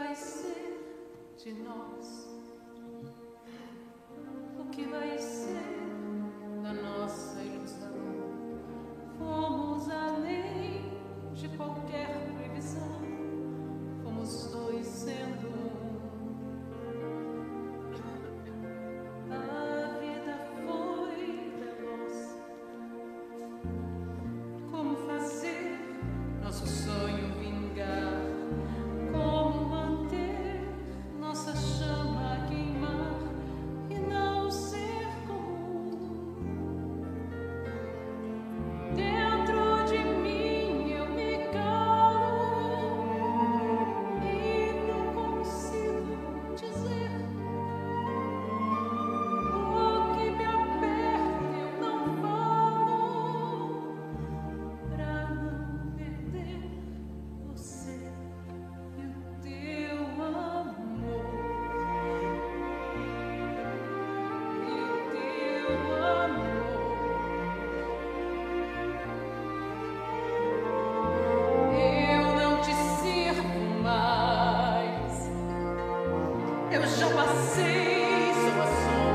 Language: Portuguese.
vai ser de nós? O que vai ser? Eu já passei, sombra.